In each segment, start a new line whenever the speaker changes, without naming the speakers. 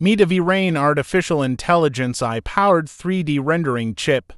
Meta V-Rain Artificial Intelligence AI-powered 3D rendering chip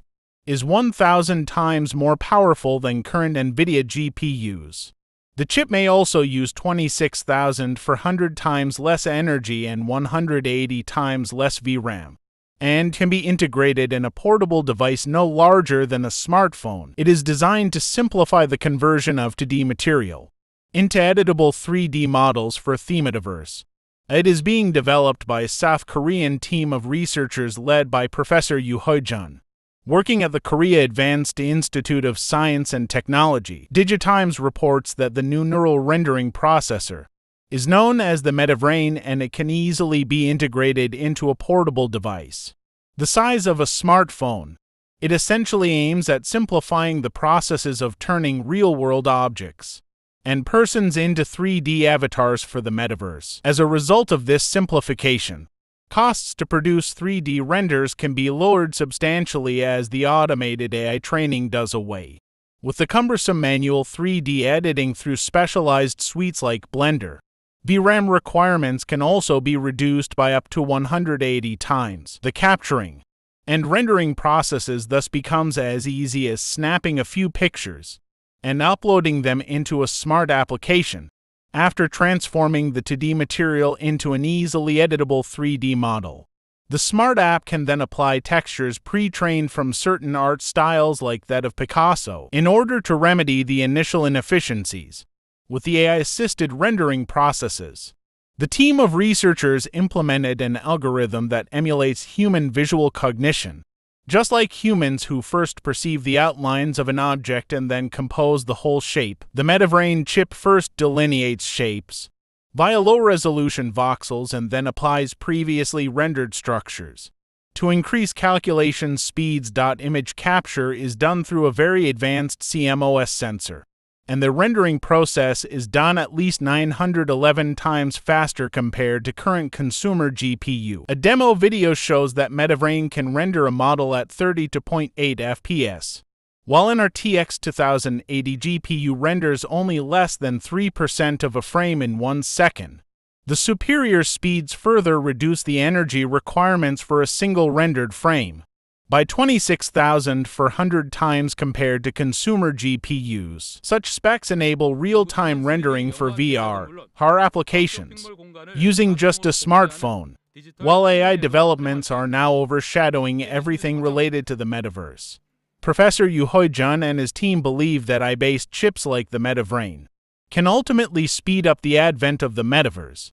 is 1,000 times more powerful than current NVIDIA GPUs. The chip may also use 26,400 times less energy and 180 times less VRAM, and can be integrated in a portable device no larger than a smartphone. It is designed to simplify the conversion of 2D material into editable 3D models for the metaverse. It is being developed by a South Korean team of researchers led by Professor Yoo Hoi-jun. Working at the Korea Advanced Institute of Science and Technology, Digitimes reports that the new neural rendering processor is known as the MetaVrain and it can easily be integrated into a portable device. The size of a smartphone, it essentially aims at simplifying the processes of turning real-world objects and persons into 3D avatars for the metaverse. As a result of this simplification, costs to produce 3D renders can be lowered substantially as the automated AI training does away. With the cumbersome manual 3D editing through specialized suites like Blender, VRAM requirements can also be reduced by up to 180 times. The capturing and rendering processes thus becomes as easy as snapping a few pictures and uploading them into a smart application after transforming the 2D material into an easily editable 3D model. The smart app can then apply textures pre-trained from certain art styles like that of Picasso in order to remedy the initial inefficiencies with the AI-assisted rendering processes. The team of researchers implemented an algorithm that emulates human visual cognition just like humans who first perceive the outlines of an object and then compose the whole shape, the MetaVrain chip first delineates shapes via low-resolution voxels and then applies previously rendered structures. To increase calculation speeds, dot image capture is done through a very advanced CMOS sensor and the rendering process is done at least 911 times faster compared to current consumer GPU. A demo video shows that MetaVrain can render a model at 30 to 0.8 FPS, while an RTX 2080 GPU renders only less than 3% of a frame in one second. The superior speeds further reduce the energy requirements for a single rendered frame by 26,400 times compared to consumer GPUs. Such specs enable real-time rendering for VR, HAR applications, using just a smartphone, while AI developments are now overshadowing everything related to the metaverse. Professor Yoo Hoi-jun and his team believe that AI-based chips like the MetaVrain can ultimately speed up the advent of the metaverse